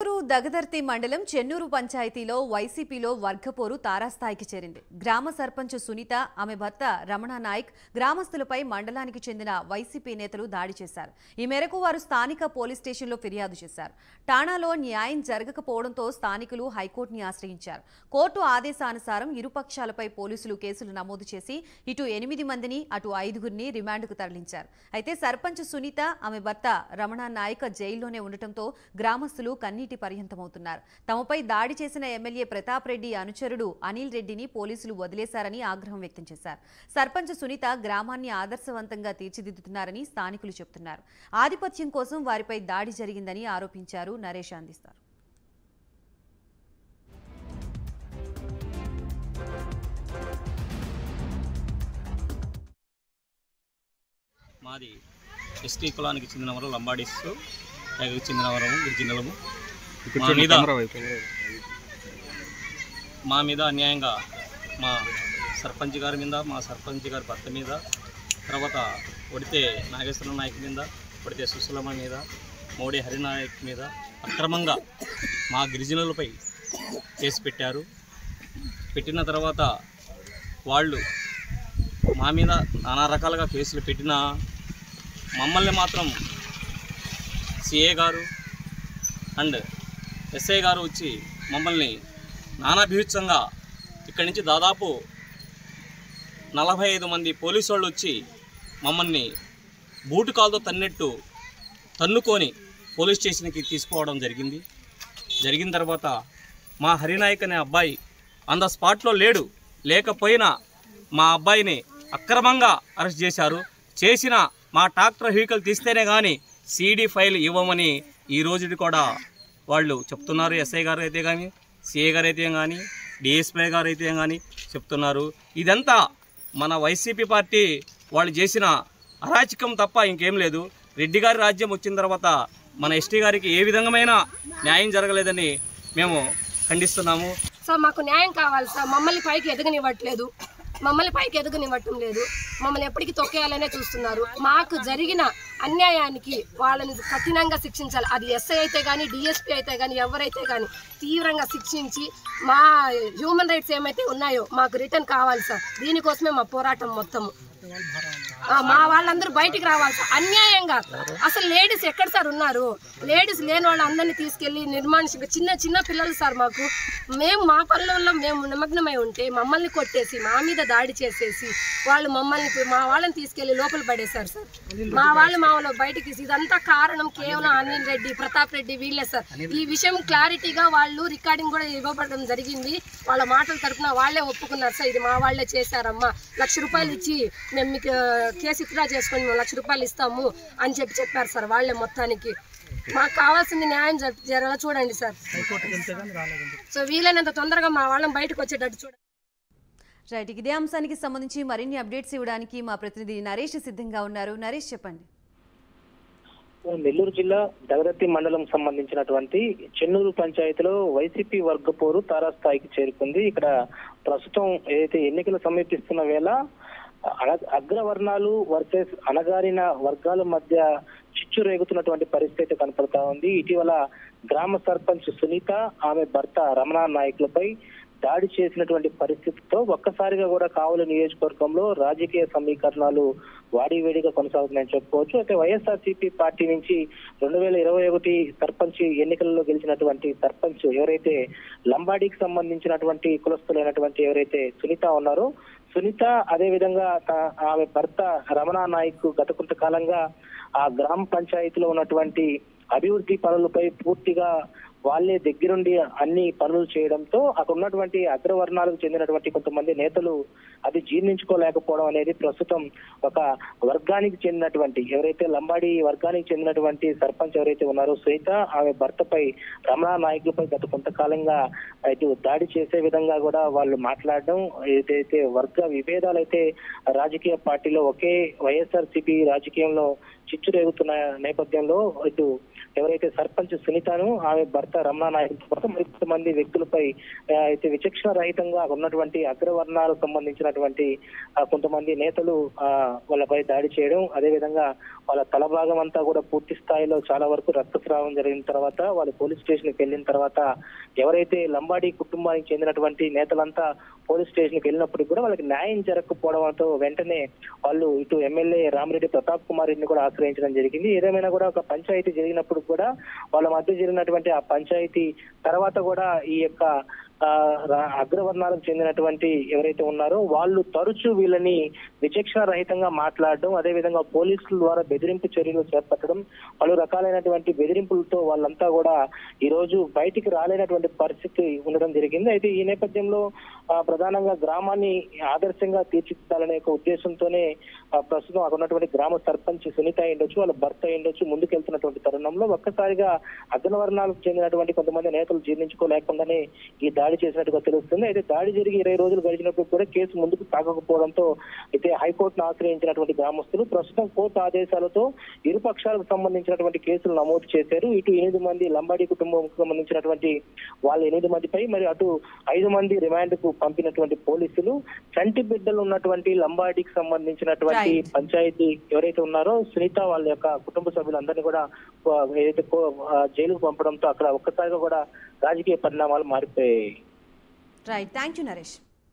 చెన్నూరు దగదర్తి మండలం చెన్నూరు పంచాయతీలో వైసీపీలో వర్గపోరు తారాస్థాయికి చేరింది. గ్రామ సర్పంచ్ సునీత ఆమె భర్త రమణ నాయక్ గ్రామస్తులపై మండలానికి చెందిన వైసీపీ నేతలు దాడి చేశారు. ఈ మేరకు వారు స్థానిక పోలీస్ స్టేషన్లో ఫిర్యాదు చేశారు. ఠాణాలో న్యాయం జరగకపోవడంతో స్థానికులు హైకోర్టుని ఆశ్రయించారు. కోర్టు ఆదేశానుసారం ఇరుపక్షాలపై పోలీసులు కేసులు నమోదు చేసి ఇటు ఎనిమిది మందిని అటు ఐదుగురిని రిమాండ్కు తరలించారు. అయితే సర్పంచ్ సునీత ఆమె భర్త రమణ నాయక్ జైల్లోనే ఉండటంతో గ్రామస్తులు కన్నీటి పర్యంతమవుతున్నారు. తమపై దాడి చేసిన ఎమ్మెల్యే ప్రతాప్ రెడ్డి అనుచరుడు అనిల్ రెడ్డిని పోలీసులు వదిలేశారని ఆగ్రహం వ్యక్తం చేశారు. సర్పంచ్ సునీత గ్రామాన్ని ఆదర్శవంతంగా తీర్చిదిద్దుతున్నారని స్థానికులు చెబుతున్నారు. ఆధిపత్యం కోసం వారిపై దాడి జరిగిందని ఆరోపించారు నరేష్ అందిస్తారు. మాది ఎస్టీ కులానికి చెందిన వరం లంబాడీస్ చెందిన వరము గిరిజనులము. మా మీద మా మీద అన్యాయంగా మా సర్పంచ్ గారి మీద మా సర్పంచ్ గారి భర్త మీద తర్వాత కొడితే నాగేశ్వర నాయక్ మీద కొడితే సుశీలమ్మ మీద మోడీ హరినాయక్ మీద అక్రమంగా మా గిరిజనులపై కేసు పెట్టారు. పెట్టిన తర్వాత వాళ్ళు మా మీద నానా రకాలుగా కేసులు పెట్టినా మమ్మల్ని మాత్రం సిఏ గారు అండ్ ఎస్ఐ గారు వచ్చి మమ్మల్ని నానాభిహితంగా ఇక్కడి నుంచి దాదాపు నలభై ఐదు మంది పోలీసు వాళ్ళు వచ్చి మమ్మల్ని బూటు కాలుతో తన్నెట్టు తన్నుకొని పోలీస్ స్టేషన్కి తీసుకోవడం జరిగింది. జరిగిన తర్వాత మా హరినాయక్ అనే అబ్బాయి అంద స్పాట్లో లేడు. లేకపోయినా మా అబ్బాయిని అక్రమంగా అరెస్ట్ చేశారు. చేసిన మా ట్రాక్టర్ వెహికల్ తీస్తేనే కానీ సీడీ ఫైల్ ఇవ్వమని ఈ రోజుది కూడా వాళ్ళు చెప్తున్నారు ఎస్ఐ గారు అయితే కానీ సిఏ గారు అయితే కానీ డిఎస్పీ గారు అయితే కానీ చెప్తున్నారు. ఇదంతా మన వైసీపీ పార్టీ వాళ్ళు చేసిన అరాచకం తప్ప ఇంకేం లేదు. రెడ్డి గారి రాజ్యం వచ్చిన తర్వాత మన ఎస్టీ గారికి ఏ విధమైన న్యాయం జరగలేదని మేము ఖండిస్తున్నాము. సో మాకు న్యాయం కావాలి సార్. మమ్మల్ని పైకి ఎదగనివ్వట్లేదు. మమ్మల్ని పైకి ఎదగనివ్వటం లేదు. మమ్మల్ని ఎప్పటికీ తొక్కేయాలనే చూస్తున్నారు. మాకు జరిగిన అన్యాయానికి వాళ్ళని కఠినంగా శిక్షించాలి. అది ఎస్ఐ అయితే కానీ డిఎస్పీ అయితే కానీ ఎవరైతే కానీ తీవ్రంగా శిక్షించి మా హ్యూమన్ రైట్స్ ఏమైతే ఉన్నాయో మాకు రిటర్న్ కావాలి సార్. దీనికోసమే మా పోరాటం మొత్తము. మా వాళ్ళందరూ బయటికి రావాలి సార్ అన్యాయంగా. అసలు లేడీస్ ఎక్కడ సార్ ఉన్నారు? లేడీస్ లేని వాళ్ళందరినీ తీసుకెళ్ళి నిర్మాణ చిన్న చిన్న పిల్లలు సార్ మాకు. మేము మా పనులలో మేము నిమగ్నమై ఉంటే మమ్మల్ని కొట్టేసి మా మీద దాడి చేసేసి వాళ్ళు మమ్మల్ని మా వాళ్ళని తీసుకెళ్ళి లోపల పడేశారు సార్. మా వాళ్ళు మా వాళ్ళు బయటికి ఇదంతా కారణం కేవలం అనిల్ రెడ్డి ప్రతాప్ రెడ్డి వీళ్ళే సార్. ఈ విషయం క్లారిటీగా వాళ్ళు రికార్డింగ్ కూడా ఇవ్వబడడం జరిగింది. వాళ్ళ మాటల తరపున వాళ్ళే ఒప్పుకున్నారు సార్. ఇది మా వాళ్ళే చేశారమ్మా. లక్ష రూపాయలు ఇచ్చి మేము మీకు కేసు విత్డ్రా చేసుకొని మేము లక్ష రూపాయలు ఇస్తాము అని చెప్పి చెప్పారు సార్ వాళ్ళే మొత్తానికి. మాకు కావాల్సింది న్యాయం జర- జరగ చూడండి సార్. సో వీలైనంత తొందరగా మా వాళ్ళని బయటకు వచ్చేటట్టు చూడండి రైట్ ఇదే అంశానికి సంబంధించి మరిన్ని అప్డేట్స్ ఇవ్వడానికి మా ప్రతినిధి నరేష్ సిద్ధంగా ఉన్నారు. నరేష్ చెప్పండి. నెల్లూరు జిల్లా దగదత్తి మండలం సంబంధించినటువంటి చెన్నూరు పంచాయతీలో వైసీపీ వర్గపోరు తారాస్థాయికి చేరుకుంది. ఇక్కడ ప్రస్తుతం ఏదైతే ఎన్నికలు సమీపిస్తున్న వేళ అగ్రవర్ణాలు వర్సెస్ అణగారిన వర్గాల మధ్య చిచ్చు రేగుతున్నటువంటి పరిస్థితి కనపడతా ఉంది. ఇటీవల గ్రామ సర్పంచ్ సునీత ఆమె భర్త రమణ నాయకులపై దాడి చేసినటువంటి పరిస్థితితో ఒక్కసారిగా కూడా కావలి నియోజకవర్గంలో రాజకీయ సమీకరణాలు వాడివేడిగా కొనసాగుతున్నాయని చెప్పుకోవచ్చు. అయితే వైఎస్ఆర్సీపీ పార్టీ నుంచి రెండు వేల ఇరవై ఒకటి సర్పంచ్ ఎన్నికలలో గెలిచినటువంటి సర్పంచ్ ఎవరైతే లంబాడీకి సంబంధించినటువంటి కులస్తులైనటువంటి ఎవరైతే సునీత ఉన్నారో సునీత అదే విధంగా ఆమె భర్త రమణ నాయక్ గత కొంతకాలంగా ఆ గ్రామ పంచాయతీలో ఉన్నటువంటి అభివృద్ధి పనులపై పూర్తిగా వాళ్ళే దగ్గరుండి అన్ని పనులు చేయడంతో అక్కడ ఉన్నటువంటి అగ్రవర్ణాలకు చెందినటువంటి కొంతమంది నేతలు అది జీర్ణించుకోలేకపోవడం అనేది ప్రస్తుతం ఒక వర్గానికి చెందినటువంటి ఎవరైతే లంబాడి వర్గానికి చెందినటువంటి సర్పంచ్ ఎవరైతే ఉన్నారో శ్వేత ఆమె భర్తపై రమణ నాయకులపై గత కొంతకాలంగా అయితే దాడి చేసే విధంగా కూడా వాళ్ళు మాట్లాడడం ఏదైతే వర్గ విభేదాలు అయితే రాజకీయ పార్టీలో ఒకే వైఎస్ఆర్ సిపి రాజకీయంలో చిచ్చు రేగుతున్న నేపథ్యంలో ఇటు ఎవరైతే సర్పంచ్ సునీతను ఆమె భర్త రమణ నాయక్ పాటు మరి కొంతమంది వ్యక్తులపై అయితే విచక్షణ రహితంగా ఉన్నటువంటి అగ్రవర్ణాలకు సంబంధించినటువంటి కొంతమంది నేతలు ఆ, వాళ్ళపై దాడి చేయడం అదేవిధంగా వాళ్ళ తల భాగం అంతా కూడా పూర్తి స్థాయిలో చాలా వరకు రక్తస్రావం జరిగిన తర్వాత వాళ్ళు పోలీస్ స్టేషన్కి వెళ్ళిన తర్వాత ఎవరైతే లంబాడి కుటుంబానికి చెందినటువంటి నేతలంతా పోలీస్ స్టేషన్కి వెళ్ళినప్పటికీ కూడా వాళ్ళకి న్యాయం జరగకపోవడంతో వెంటనే వాళ్ళు ఇటు ఎమ్మెల్యే రామిరెడ్డి ప్రతాప్ కుమార్ రెడ్డిని కూడా ఆశ్రయించడం జరిగింది. ఏదేమైనా కూడా ఒక పంచాయతీ జరిగినప్పుడు కూడా వాళ్ళ మధ్య జరిగినటువంటి ఆ పంచాయతీ తర్వాత కూడా ఈ యొక్క అగ్రవర్ణాలకు చెందినటువంటి ఎవరైతే ఉన్నారో వాళ్ళు తరచూ వీళ్ళని విచక్షణ రహితంగా మాట్లాడడం అదేవిధంగా పోలీసుల ద్వారా బెదిరింపు చర్యలు చేపట్టడం పలు రకాలైనటువంటి బెదిరింపులతో వాళ్ళంతా కూడా ఈ రోజు బయటికి రాలేనటువంటి పరిస్థితి ఉండడం జరిగింది. అయితే ఈ నేపథ్యంలో ఆ, ప్రధానంగా గ్రామాన్ని ఆదర్శంగా తీర్చిదిద్దాలనే ఒక ఉద్దేశంతోనే ప్రస్తుతం అక్కడ ఉన్నటువంటి గ్రామ సర్పంచ్ సునీత అయ్యుండొచ్చు వాళ్ళ భర్త అయ్యుండొచ్చు ముందుకెళ్తున్నటువంటి తరుణంలో ఒక్కసారిగా అగ్రవర్ణాలకు చెందినటువంటి కొంతమంది నేతలు జీర్ణించుకోలేకుండానే ఈ దాడి చేసినట్టుగా తెలుస్తుంది అయితే దాడి జరిగి ఇరవై రోజులు గడిచినప్పుడు కూడా కేసు ముందుకు సాగకపోవడంతో అయితే హైకోర్టును ఆశ్రయించినటువంటి గ్రామస్తులు ప్రస్తుతం కోర్టు ఆదేశాలతో ఇరు పక్షాలకు సంబంధించినటువంటి కేసులు నమోదు చేశారు ఇటు ఎనిమిది మంది లంబాడి కుటుంబంకు సంబంధించినటువంటి వాళ్ళ ఎనిమిది మందిపై మరి అటు ఐదు మంది రిమాండ్కు పంపినటువంటి పోలీసులు చంటి బిడ్డలు ఉన్నటువంటి లంబాడికి సంబంధించినటువంటి. పంచాయతీ ఎవరైతే ఉన్నారో సునీత వాళ్ళ యొక్క కుటుంబ సభ్యులందరినీ కూడా ఏదైతే జైలుకు పంపడంతో అక్కడ ఒక్కసారిగా కూడా రాజకీయ పరిణామాలు మారిపోయాయి. Right thank you Naresh